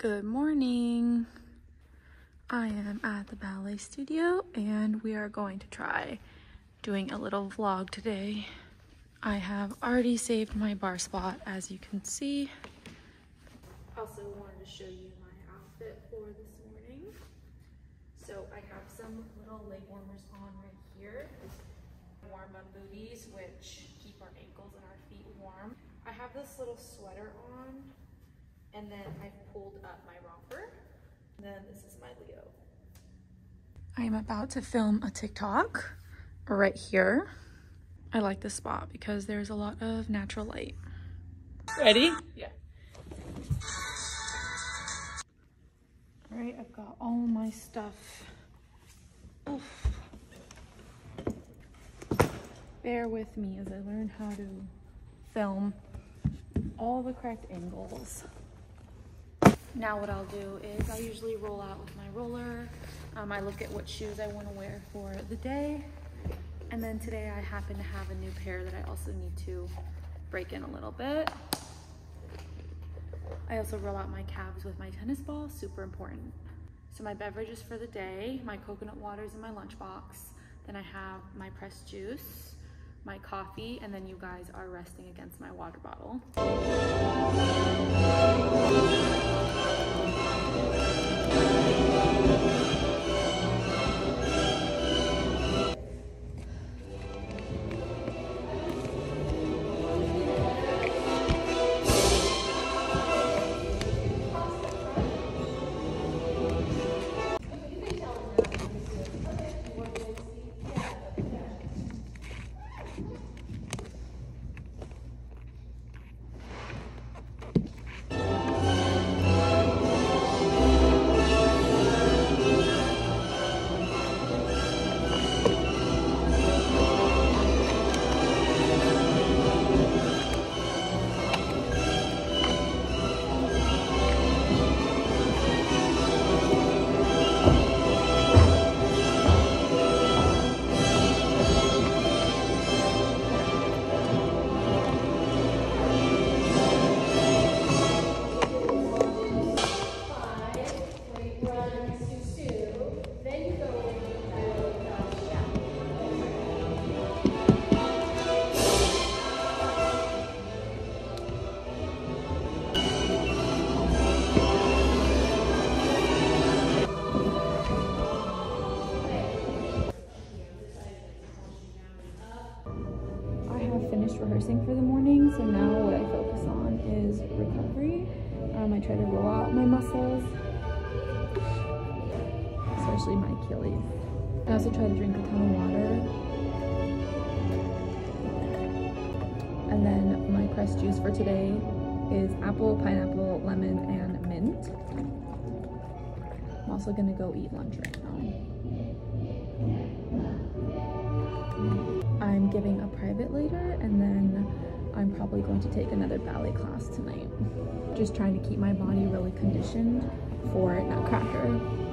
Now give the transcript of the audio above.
Good morning. I am at the ballet studio and we are going to try doing a little vlog today. I have already saved my barre spot as you can see. Also wanted to show you my outfit for this morning. So I have some little leg warmers on right here. Warm up booties which keep our ankles and our feet warm. I have this little sweater on and then I've pulled up my romper. And then this is my Leo. I am about to film a TikTok right here. I like this spot because there's a lot of natural light. Ready? Yeah. All right, I've got all my stuff. Oof. Bear with me as I learn how to film all the correct angles. Now what I'll do is I usually roll out with my roller. Um, I look at what shoes I want to wear for the day. And then today I happen to have a new pair that I also need to break in a little bit. I also roll out my calves with my tennis ball, super important. So my beverages for the day, my coconut waters in my lunchbox. Then I have my pressed juice, my coffee, and then you guys are resting against my water bottle. Rehearsing for the morning, so now what I focus on is recovery. Um, I try to roll out my muscles, especially my Achilles. I also try to drink a ton of water. And then my pressed juice for today is apple, pineapple, lemon, and mint. I'm also gonna go eat lunch right now. I'm giving a private later and then I'm probably going to take another ballet class tonight. Just trying to keep my body really conditioned for Nutcracker.